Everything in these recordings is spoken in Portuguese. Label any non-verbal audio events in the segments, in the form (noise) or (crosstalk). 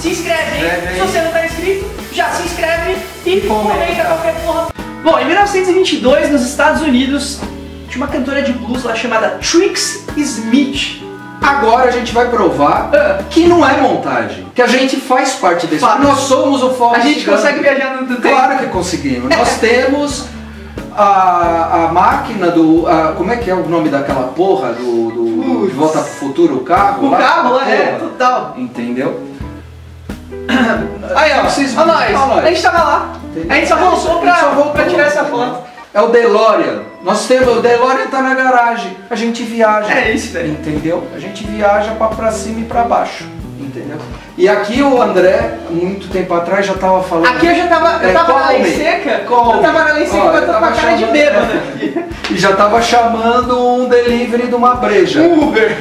Se inscreve aí. Se você não tá inscrito, já se inscreve e comenta. comenta qualquer porra. Bom, em 1922, nos Estados Unidos, tinha uma cantora de blues lá chamada Trix Smith. Agora a gente vai provar Ah. que não é montagem, que a gente faz parte desse. Faz. Nós somos o Forrest A gente Gump. consegue viajar no tempo. Claro que conseguimos. Nós (laughs) temos a, a máquina do. a- como é que é o nome daquela porra do. do de Volta pro Futuro, o carro? O lá, carro é, porra. total. Entendeu? Aí, ó, vocês Olha nós, Olha nós. a gente tava lá. A gente só voltou pra, só voltou. pra tirar essa foto. É o DeLorean. Nós temos. O DeLorean tá na garagem. A gente viaja. É isso, velho. Entendeu? A gente viaja pra, pra cima e pra baixo. Entendeu? E aqui o André, muito tempo atrás, já tava falando. Aqui eu já tava, eu É, tava na lei seca, Come. eu tava na lei seca, mas eu com a cara de bêbado (laughs) aqui. E já tava chamando um delivery de uma breja. Uber.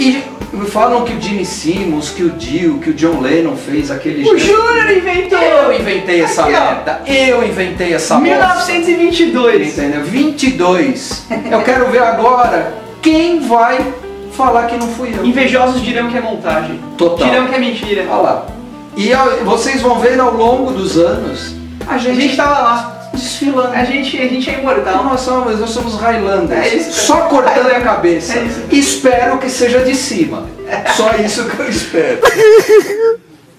E falam que o Gene Simmons, que o Dio, que o John Lennon fez aquele O. Júnior inventou. Eu inventei essa Aqui, merda. Eu inventei essa bosta. 1922. Entendeu? 22. Eu quero ver agora quem vai falar que não fui eu. Invejosos dirão que é montagem. Total. Dirão que é mentira. Olha lá. E vocês vão ver ao longo dos anos a A gente, gente tava lá. Desfilando. A gente, a gente é imortal. nós somos, nós somos Highlanders. É isso. Só cortando a cabeça. É isso. Espero que seja de cima. Só isso que eu espero.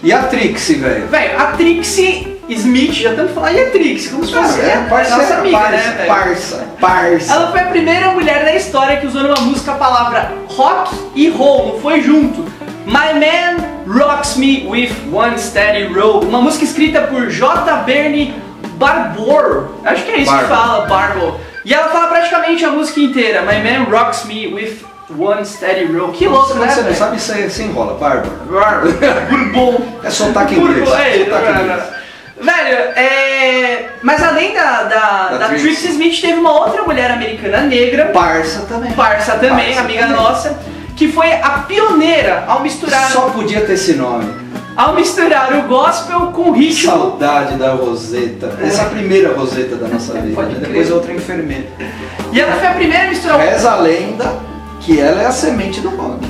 E a Trixie, velho? Velho, a Trixie Smith, já tanto falar, e a Trixie? Como se fosse é, a parceira, nossa amiga, parça, né, velho? parça, parça. Ela foi a primeira mulher da história que usou numa música a palavra rock e roll, não foi junto. My Man Rocks Me With One Steady Roll, uma música escrita por J. Bernie Barbour, acho que é isso que fala, Barbour. E ela fala praticamente a música inteira, My Man Rocks Me With One Steady Roll. Que louco, Se né, você não sabe, você, você enrola. Barbour. Bourbon. É sotaque Bourbon, inglês. é, sotaque inglês. Velho, é... Mas além da, da, Da da Trixie. Smith, teve uma outra mulher americana negra Parça também. parça também, Parça amiga também. nossa, que foi a pioneira ao misturar, Só podia ter esse nome. Ao misturar o gospel com o ritmo. Saudade da Roseta. Essa é a primeira Roseta da nossa vida. Pode né? Depois outra enfermeira. E ela foi a primeira a misturar o... Reza a lenda que ela é a semente do rock.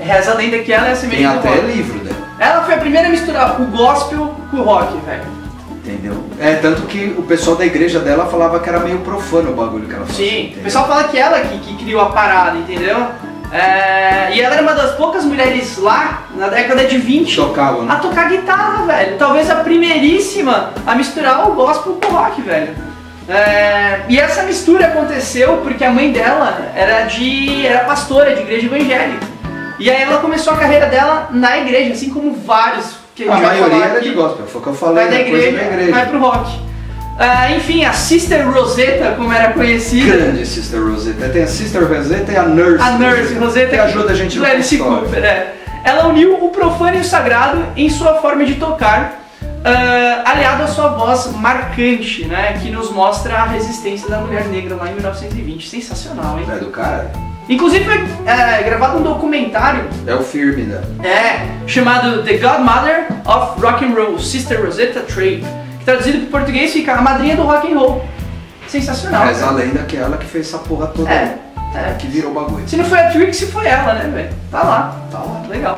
Reza a lenda que ela é a semente Tem do até rock. livro dela. Ela foi a primeira a misturar o gospel com o rock, velho. Entendeu? É, tanto que o pessoal da igreja dela falava que era meio profano o bagulho que ela fazia. Sim, entendeu? o pessoal fala que ela que, que criou a parada, entendeu? É, E ela era uma das poucas mulheres lá, na década de 20, Tocava, a né? tocar guitarra, velho. Talvez a primeiríssima a misturar o gospel com o rock, velho. É, e essa mistura aconteceu porque a mãe dela era de era pastora de igreja evangélica. E aí ela começou a carreira dela na igreja, assim como vários que a gente A maioria era de gospel, foi o que eu falei Vai da igreja, igreja. vai pro rock. Ah, enfim, a Sister Rosetta, como era conhecida, Grande Sister Rosetta. Tem a Sister Rosetta e a Nurse. a Nurse Rosetta, que ajuda a gente no Alice. Cooper, é. Ela uniu o profano e o sagrado em sua forma de tocar, ah, aliado à sua voz marcante, né, que nos mostra a resistência da mulher negra lá em 1920. Sensacional, hein? É do cara? Inclusive foi é, gravado um documentário É o firme da. é, chamado The Godmother of Rock and Roll, Sister Rosetta Trade, traduzido para português fica a madrinha do rock and roll. Sensacional. Reza a lenda que é ela que fez essa porra toda. É, é. Que virou bagulho. Se não foi a Trixie, foi ela, né, velho? Tá lá. Tá lá. Legal.